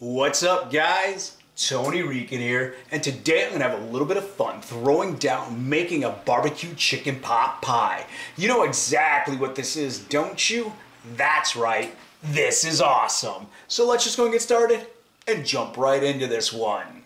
What's up, guys? Tony Rican here, and today I'm gonna have a little bit of fun throwing down making a barbecue chicken pot pie. You know exactly what this is, don't you? That's right, this is awesome. So let's just go and get started and jump right into this one.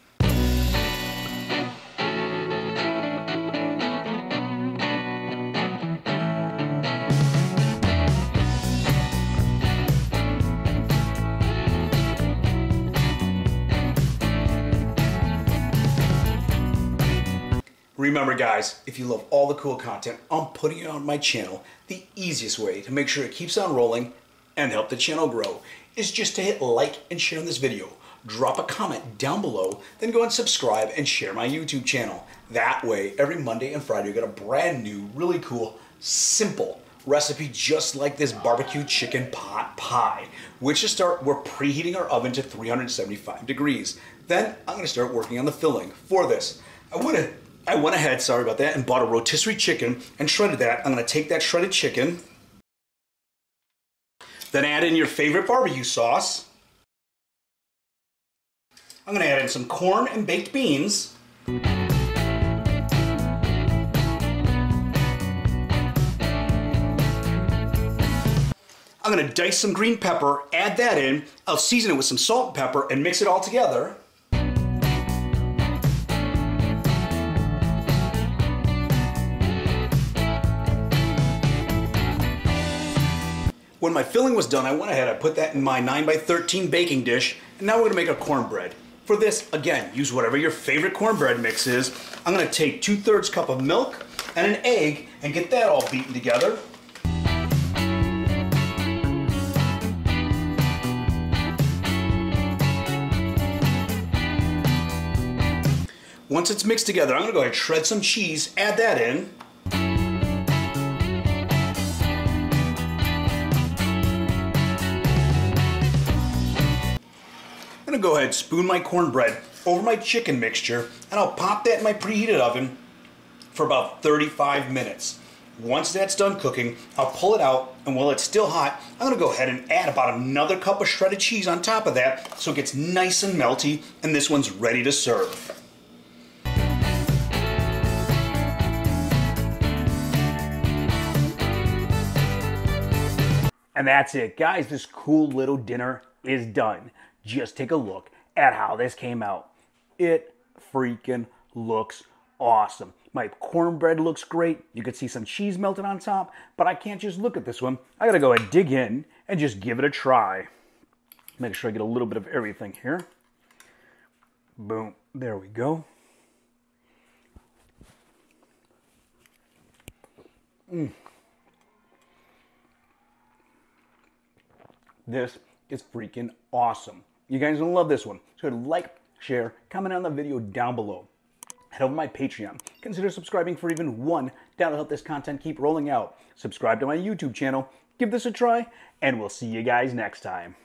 Remember guys, if you love all the cool content I'm putting on my channel, the easiest way to make sure it keeps on rolling and help the channel grow is just to hit like and share on this video. Drop a comment down below, then go and subscribe and share my YouTube channel. That way, every Monday and Friday you get a brand new, really cool, simple recipe just like this barbecue chicken pot pie. Which to start, we're preheating our oven to 375 degrees. Then I'm gonna start working on the filling. For this, I wanna I went ahead, sorry about that, and bought a rotisserie chicken and shredded that. I'm gonna take that shredded chicken, then add in your favorite barbecue sauce. I'm gonna add in some corn and baked beans. I'm gonna dice some green pepper, add that in. I'll season it with some salt and pepper and mix it all together. When my filling was done, I went ahead, I put that in my 9x13 baking dish, and now we're gonna make a cornbread. For this, again, use whatever your favorite cornbread mix is. I'm gonna take 2 thirds cup of milk and an egg and get that all beaten together. Once it's mixed together, I'm gonna go ahead and shred some cheese, add that in. I'm gonna go ahead and spoon my cornbread over my chicken mixture and I'll pop that in my preheated oven for about 35 minutes. Once that's done cooking, I'll pull it out and while it's still hot, I'm gonna go ahead and add about another cup of shredded cheese on top of that so it gets nice and melty and this one's ready to serve. And that's it, guys. This cool little dinner is done just take a look at how this came out. It freaking looks awesome. My cornbread looks great. You can see some cheese melted on top, but I can't just look at this one. I gotta go and dig in and just give it a try. Make sure I get a little bit of everything here. Boom, there we go. Mm. This is freaking awesome. You guys are gonna love this one. So like, share, comment on the video down below. Head over to my Patreon. Consider subscribing for even one to help this content keep rolling out. Subscribe to my YouTube channel. Give this a try, and we'll see you guys next time.